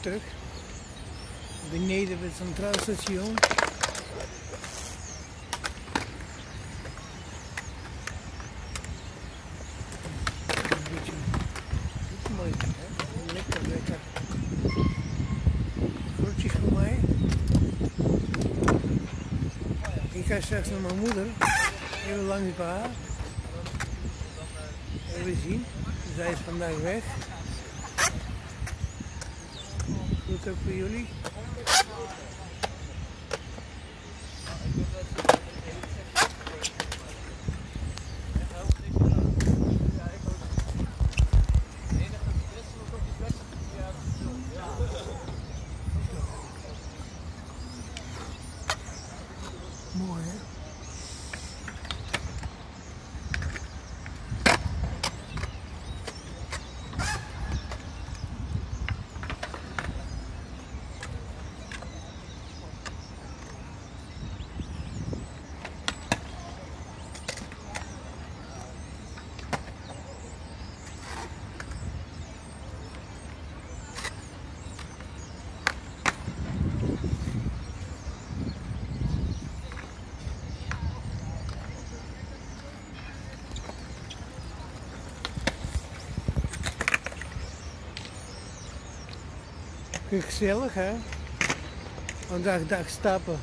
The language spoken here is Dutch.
terug. Beneden bij het Centraal Station. Ik ga straks naar mijn moeder. Even langs bij haar. Even zien. Zij is vandaag weg. Dr. Pioli. Gezellig hè? Vandaag dag stappen.